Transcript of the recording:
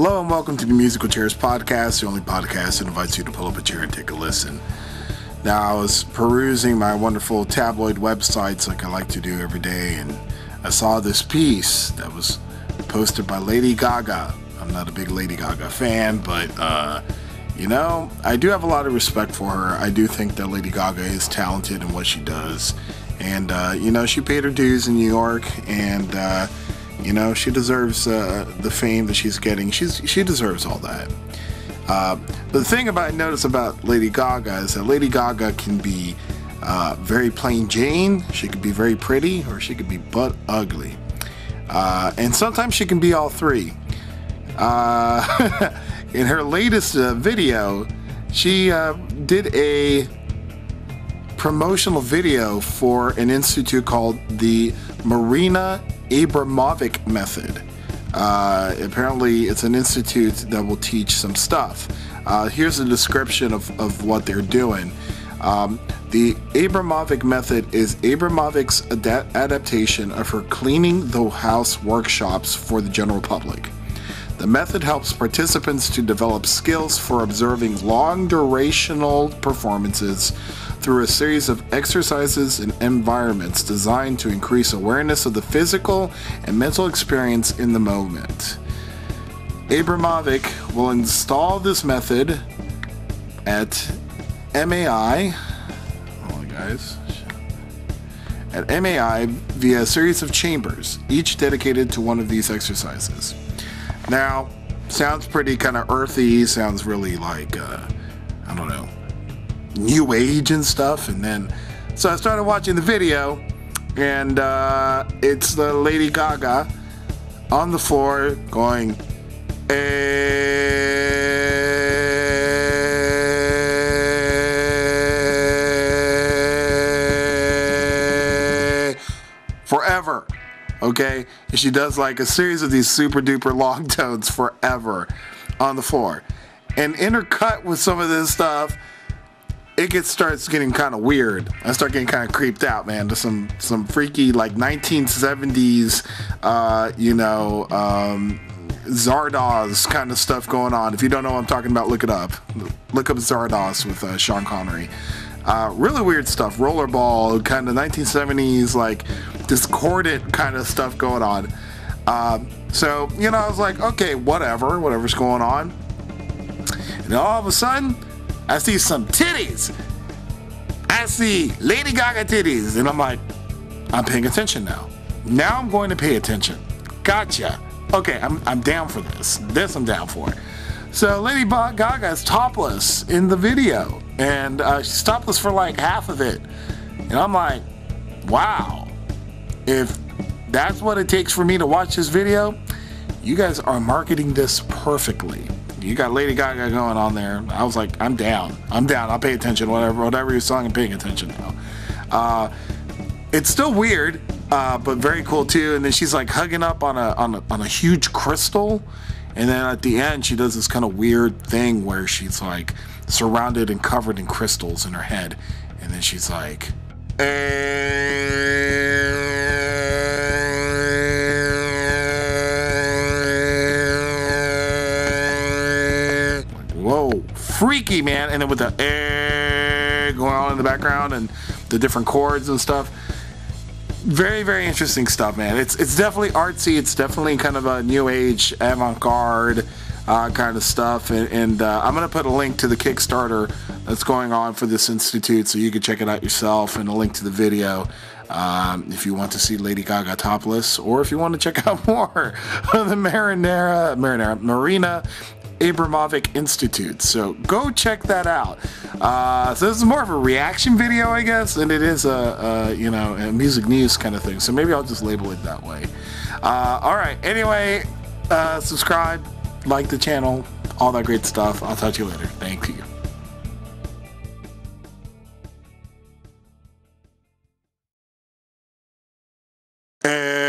Hello and welcome to the Musical Chairs Podcast, the only podcast that invites you to pull up a chair and take a listen. Now, I was perusing my wonderful tabloid websites like I like to do every day, and I saw this piece that was posted by Lady Gaga. I'm not a big Lady Gaga fan, but uh, you know, I do have a lot of respect for her. I do think that Lady Gaga is talented in what she does, and uh, you know, she paid her dues in New York, and uh, you know, she deserves uh, the fame that she's getting. She's she deserves all that. Uh, but the thing about I notice about Lady Gaga is that Lady Gaga can be uh, very plain Jane. She could be very pretty, or she could be butt ugly. Uh, and sometimes she can be all three. Uh, in her latest uh, video, she did a promotional video for an institute called the Marina Abramovic Method. Uh, apparently, it's an institute that will teach some stuff. Uh, here's a description of, of what they're doing. Um, the Abramovic method is Abramovic's ad- adaptation of her cleaning the house workshops for the general public. The method helps participants to develop skills for observing long durational performances through a series of exercises and environments designed to increase awareness of the physical and mental experience in the moment. Abramovic will install this method at MAI. Guys. At MAI via a series of chambers, each dedicated to one of these exercises. Now, sounds pretty kind of earthy, sounds really like, uh, I don't know, new age and stuff. And then, so I started watching the video, and uh, it's the Lady Gaga on the floor going, "Eh," forever. Okay? And she does like a series of these super duper long tones forever on the floor. And intercut with some of this stuff, it gets starts getting kind of weird. I start getting kind of creeped out, man, to some some freaky like 1970s, uh, you know, um, Zardoz kind of stuff going on. If you don't know what I'm talking about, look it up. Look up Zardoz with uh, Sean Connery. Uh, really weird stuff. Rollerball, kind of 1970s, like discordant kind of stuff going on. Uh, so, you know, I was like, okay, whatever, whatever's going on. And all of a sudden, I see some titties. I see Lady Gaga titties. And I'm like, I'm paying attention now. Now I'm going to pay attention. Gotcha. Okay, I'm, I'm down for this. This I'm down for. So Lady Gaga is topless in the video. And uh, she's topless for like half of it. And I'm like, wow. If that's what it takes for me to watch this video, you guys are marketing this perfectly. You got Lady Gaga going on there. I was like, I'm down. I'm down. I'll pay attention. Whatever, whatever you're song, I'm paying attention now. Uh, it's still weird, uh, but very cool too. And then she's like hugging up on a on a, on a huge crystal. And then at the end, she does this kind of weird thing where she's like surrounded and covered in crystals in her head. And then she's like, whoa, freaky man. And then with the eh going on in the background and the different chords and stuff. Very, very interesting stuff, man. It's it's definitely artsy. It's definitely kind of a new age, avant-garde uh, kind of stuff. And, and uh, I'm gonna put a link to the Kickstarter that's going on for this institute, so you can check it out yourself, and a link to the video. Um, if you want to see Lady Gaga topless, or if you want to check out more of the Marinara, Marinara, Marina Abramovic Institute. So go check that out. Uh, so this is more of a reaction video, I guess, and it is a, a, you know a music news kind of thing. So maybe I'll just label it that way. Uh, all right. Anyway, uh, subscribe, like the channel, all that great stuff. I'll talk to you later. Thank you. And